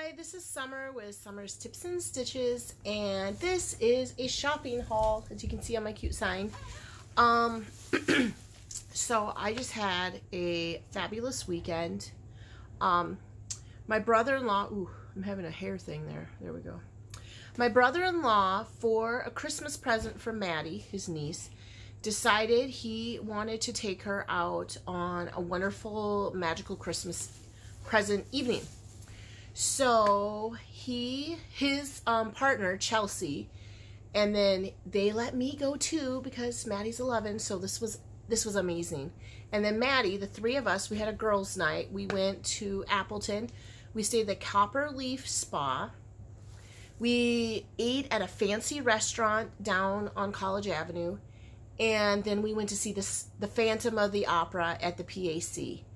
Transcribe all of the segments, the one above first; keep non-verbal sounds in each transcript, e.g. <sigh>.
Hi, this is Summer with Summer's Tips and Stitches, and this is a shopping haul, as you can see on my cute sign. Um, <clears throat> so I just had a fabulous weekend. Um, my brother-in-law, ooh, I'm having a hair thing there. There we go. My brother-in-law, for a Christmas present for Maddie, his niece, decided he wanted to take her out on a wonderful, magical Christmas present evening. So he, his um, partner, Chelsea, and then they let me go too because Maddie's 11. So this was this was amazing. And then Maddie, the three of us, we had a girls' night. We went to Appleton. We stayed at the Copper Leaf Spa. We ate at a fancy restaurant down on College Avenue. And then we went to see this, the Phantom of the Opera at the PAC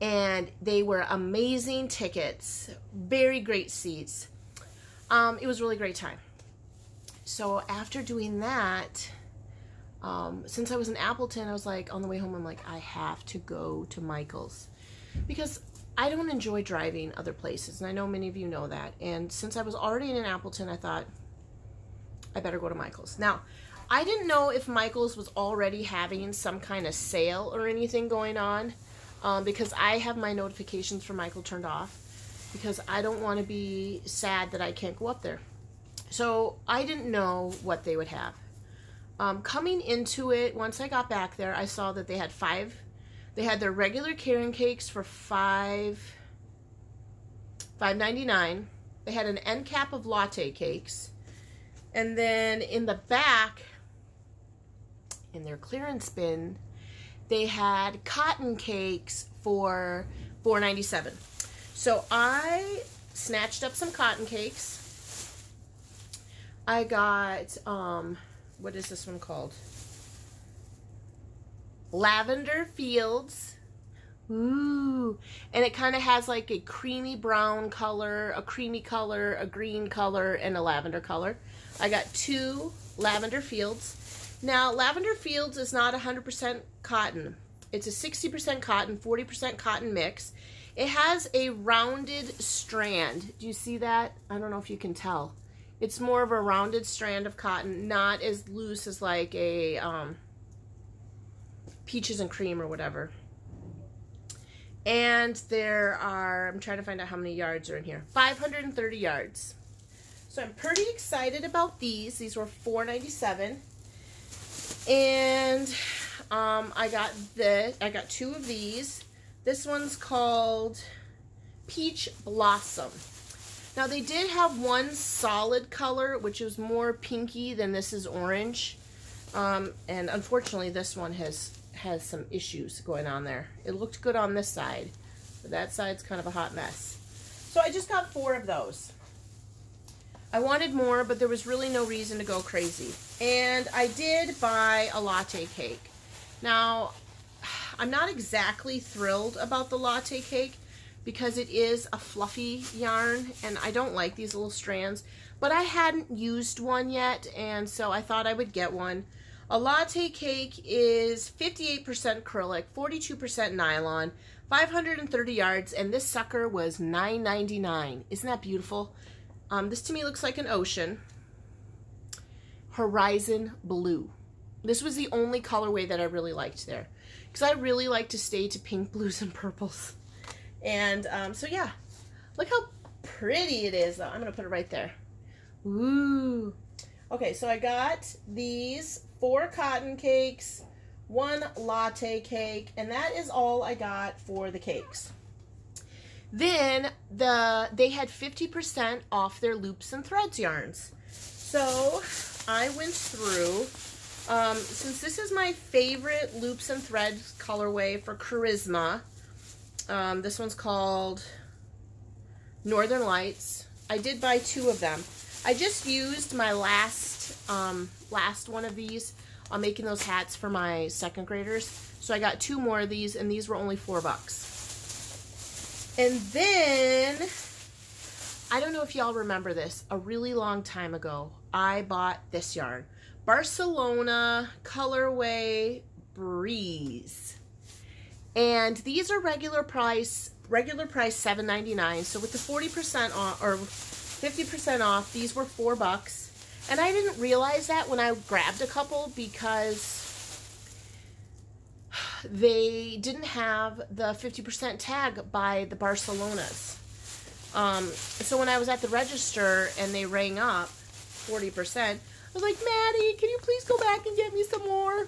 and they were amazing tickets, very great seats. Um, it was really great time. So after doing that, um, since I was in Appleton, I was like, on the way home, I'm like, I have to go to Michael's because I don't enjoy driving other places, and I know many of you know that. And since I was already in Appleton, I thought I better go to Michael's. Now, I didn't know if Michael's was already having some kind of sale or anything going on um, because I have my notifications for Michael turned off because I don't want to be sad that I can't go up there. So I didn't know what they would have. Um, coming into it, once I got back there, I saw that they had five. They had their regular Caron cakes for five, five ninety nine. They had an end cap of latte cakes, and then in the back, in their clearance bin, they had cotton cakes for $4.97. So I snatched up some cotton cakes. I got, um, what is this one called? Lavender Fields. Ooh. And it kind of has like a creamy brown color, a creamy color, a green color, and a lavender color. I got two Lavender Fields. Now, Lavender Fields is not 100% cotton. It's a 60% cotton, 40% cotton mix. It has a rounded strand. Do you see that? I don't know if you can tell. It's more of a rounded strand of cotton, not as loose as like a um, peaches and cream or whatever. And there are, I'm trying to find out how many yards are in here. 530 yards. So I'm pretty excited about these. These were 4.97. And um, I got this. I got two of these. This one's called Peach Blossom. Now they did have one solid color, which was more pinky than this is orange. Um, and unfortunately, this one has has some issues going on there. It looked good on this side, but that side's kind of a hot mess. So I just got four of those. I wanted more, but there was really no reason to go crazy. And I did buy a latte cake. Now, I'm not exactly thrilled about the latte cake because it is a fluffy yarn and I don't like these little strands, but I hadn't used one yet and so I thought I would get one. A latte cake is 58% acrylic, 42% nylon, 530 yards, and this sucker was $9.99. Isn't that beautiful? Um, this to me looks like an ocean. Horizon Blue. This was the only colorway that I really liked there. Because I really like to stay to pink, <laughs> blues, and purples. And um, so yeah, look how pretty it is. Though. I'm going to put it right there. Ooh. Okay, so I got these four cotton cakes, one latte cake, and that is all I got for the cakes. Then the they had 50% off their loops and threads yarns. So I went through, um, since this is my favorite loops and threads colorway for Charisma, um, this one's called Northern Lights. I did buy two of them. I just used my last, um, last one of these on making those hats for my second graders. So I got two more of these, and these were only four bucks. And then, I don't know if y'all remember this, a really long time ago, I bought this yarn. Barcelona Colorway Breeze. And these are regular price regular price $7.99. So with the 40% off or 50% off, these were four bucks. And I didn't realize that when I grabbed a couple because they didn't have the 50% tag by the Barcelonas. Um, so when I was at the register and they rang up 40%, I was like, Maddie, can you please go back and get me some more?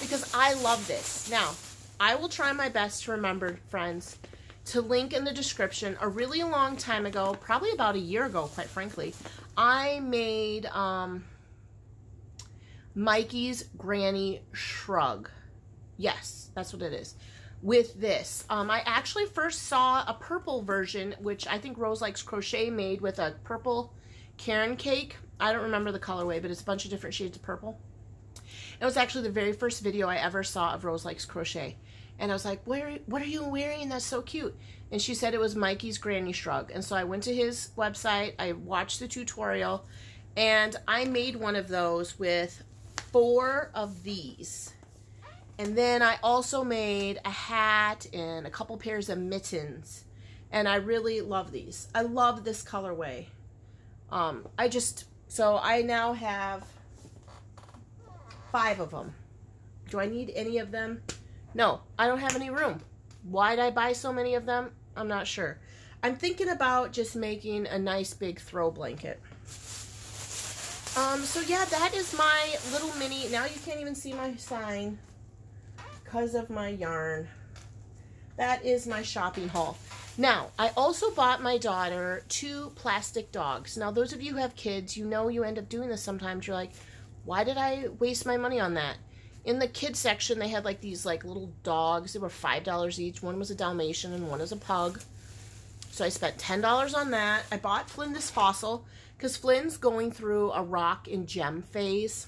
Because I love this. Now, I will try my best to remember, friends, to link in the description. A really long time ago, probably about a year ago, quite frankly, I made um, Mikey's Granny Shrug. Yes, that's what it is. With this, um, I actually first saw a purple version, which I think Rose Likes Crochet made with a purple Caron cake. I don't remember the colorway, but it's a bunch of different shades of purple. It was actually the very first video I ever saw of Rose Likes Crochet. And I was like, Where, what are you wearing? That's so cute. And she said it was Mikey's Granny Shrug. And so I went to his website, I watched the tutorial, and I made one of those with four of these. And then I also made a hat and a couple pairs of mittens. And I really love these. I love this colorway. Um, I just, so I now have five of them. Do I need any of them? No, I don't have any room. Why'd I buy so many of them? I'm not sure. I'm thinking about just making a nice big throw blanket. Um, so yeah, that is my little mini, now you can't even see my sign because of my yarn. That is my shopping haul. Now, I also bought my daughter two plastic dogs. Now, those of you who have kids, you know you end up doing this sometimes. You're like, why did I waste my money on that? In the kids section, they had like these like little dogs. They were $5 each. One was a Dalmatian and one is a pug. So I spent $10 on that. I bought Flynn this fossil because Flynn's going through a rock and gem phase.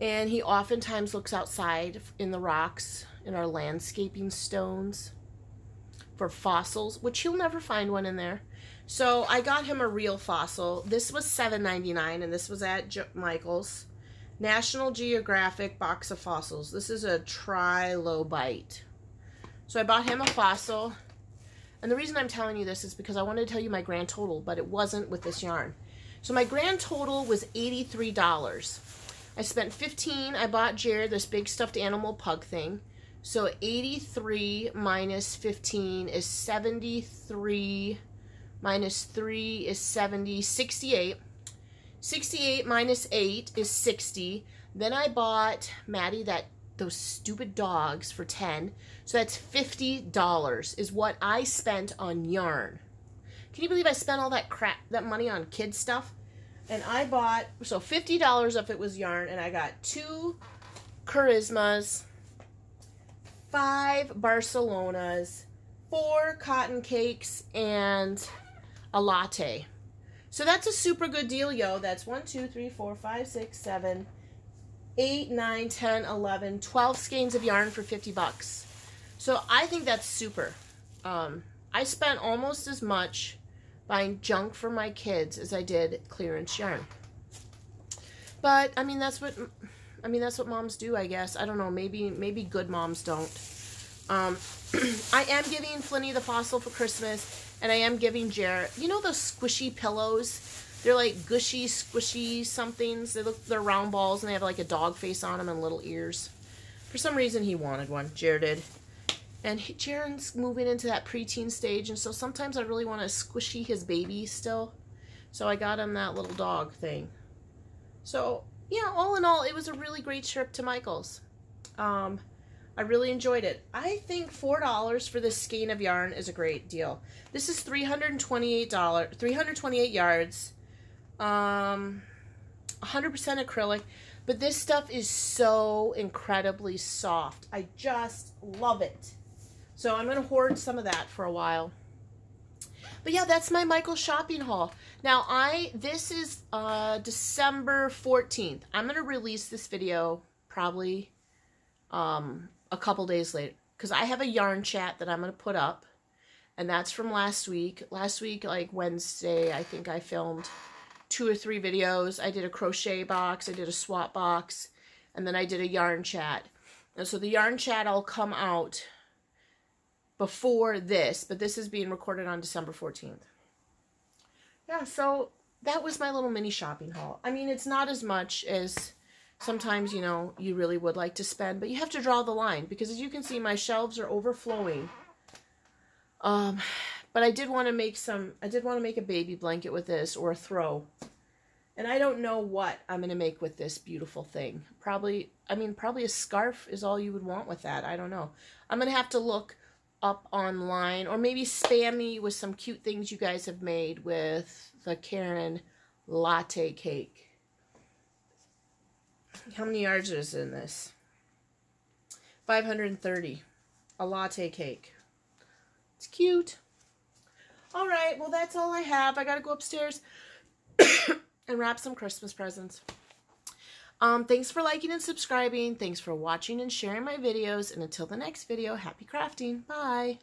And he oftentimes looks outside in the rocks in our landscaping stones for fossils, which he'll never find one in there. So I got him a real fossil. This was $7.99 and this was at J Michael's. National Geographic box of fossils. This is a trilobite. So I bought him a fossil. And the reason I'm telling you this is because I wanted to tell you my grand total, but it wasn't with this yarn. So my grand total was $83. I spent 15 I bought Jared this big stuffed animal pug thing. So 83 minus 15 is 73 minus 3 is 70, 68. 68 minus 8 is 60. Then I bought Maddie that those stupid dogs for 10. So that's $50 is what I spent on yarn. Can you believe I spent all that crap, that money on kid stuff? And I bought, so $50 if it was yarn, and I got two Charismas, five Barcelonas, four cotton cakes, and a latte. So that's a super good deal, yo. That's 1, 2, 3, 4, 5, 6, 7, 8, 9, 10, 11, 12 skeins of yarn for 50 bucks. So I think that's super. Um, I spent almost as much buying junk for my kids as I did clearance yarn. But I mean that's what I mean that's what moms do, I guess. I don't know, maybe maybe good moms don't. Um, <clears throat> I am giving Flinny the fossil for Christmas, and I am giving Jarrett, you know those squishy pillows? They're like gushy, squishy somethings. They look, they're round balls, and they have like a dog face on them and little ears. For some reason, he wanted one. Jared did. And Jaren's moving into that preteen stage, and so sometimes I really want to squishy his baby still. So I got him that little dog thing. So, yeah, all in all, it was a really great trip to Michael's. Um, I really enjoyed it. I think $4 for this skein of yarn is a great deal. This is $328, 328 yards, um, 100% acrylic. But this stuff is so incredibly soft. I just love it. So I'm going to hoard some of that for a while. But yeah, that's my Michael shopping haul. Now, I this is uh, December 14th. I'm going to release this video probably um, a couple days later because I have a yarn chat that I'm going to put up. And that's from last week. Last week, like Wednesday, I think I filmed two or three videos. I did a crochet box, I did a swap box, and then I did a yarn chat. And so the yarn chat will come out before this, but this is being recorded on December 14th. Yeah, so that was my little mini shopping haul. I mean, it's not as much as sometimes, you know, you really would like to spend, but you have to draw the line because as you can see, my shelves are overflowing. Um, but I did want to make some, I did want to make a baby blanket with this or a throw. And I don't know what I'm going to make with this beautiful thing. Probably, I mean, probably a scarf is all you would want with that. I don't know. I'm going to have to look up online or maybe spam me with some cute things you guys have made with the Caron latte cake. How many yards is in this? 530. A latte cake. It's cute. All right, well, that's all I have. I got to go upstairs <coughs> and wrap some Christmas presents. Um, thanks for liking and subscribing. Thanks for watching and sharing my videos. And until the next video, happy crafting. Bye.